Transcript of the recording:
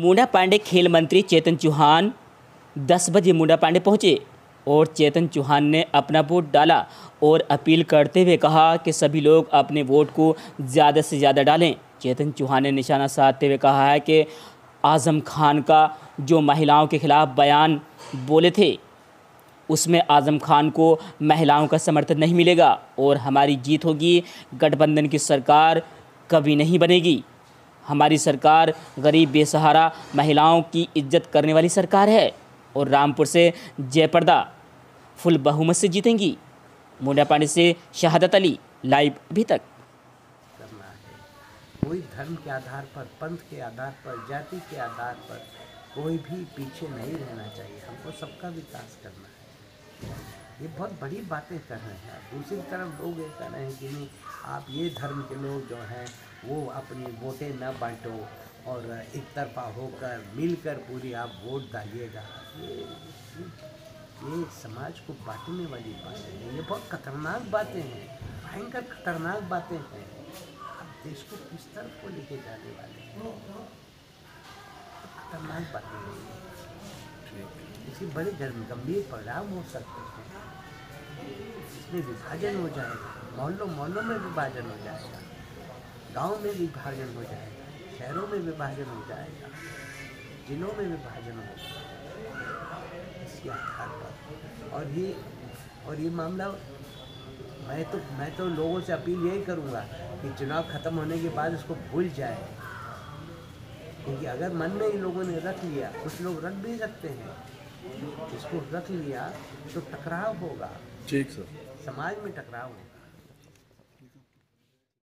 मुंडा पांडे खेल मंत्री चेतन चौहान 10 बजे मुंडा पांडे पहुँचे और चेतन चौहान ने अपना वोट डाला और अपील करते हुए कहा कि सभी लोग अपने वोट को ज़्यादा से ज़्यादा डालें। चेतन चौहान ने निशाना साधते हुए कहा है कि आज़म खान का जो महिलाओं के खिलाफ बयान बोले थे, उसमें आज़म खान को महिलाओं का समर्थन नहीं मिलेगा और हमारी जीत होगी। गठबंधन की सरकार कभी नहीं बनेगी। हमारी सरकार गरीब, बेसहारा महिलाओं की इज़्ज़त करने वाली सरकार है। और रामपुर से जयप्रदा फुल बहुमत से जीतेंगी। मुंडा पांडे से शहादत अली, लाइव अभी तक। कोई धर्म के आधार पर, पंथ के आधार पर, जाति के आधार पर कोई भी पीछे नहीं रहना चाहिए। हमको सबका विकास करना है। ये बहुत बड़ी बातें कर रहे हैं। दूसरी तरफ़ लोग ये कह रहे हैं कि नहीं आप ये धर्म के लोग जो हैं वो अपनी वोटें न बांटो और एक तरफा होकर मिलकर पूरी आप वोट डालिएगा। ये ये समाज को बांटने वाली बातें हैं। ये बहुत खतरनाक बातें हैं भयंकर खतरनाक बातें हैं। आप देश को किस तरफ़ को लेके जाने वाले हैं? खतरनाक बातें हैं। इसके बड़े गंभीर परिणाम हो सकते हैं। इसमें विभाजन हो जाएगा मोहल्लों मोहल्लों में विभाजन हो जाएगा। गाँव में विभाजन हो जाएगा, शहरों में विभाजन हो जाएगा, जिलों में विभाजन हो जाएगा। इसके आधार पर। और ये और ये मामला, मैं तो मैं तो लोगों से अपील यही करूँगा कि चुनाव खत्म होने के बाद इसको भूल जाए। क्योंकि अगर मन में ही लोगों ने रख लिया, कुछ लोग रख भी सकते हैं। इसको रख लिया तो टकराव होगा। ठीक सर। समाज में टकराव होगा।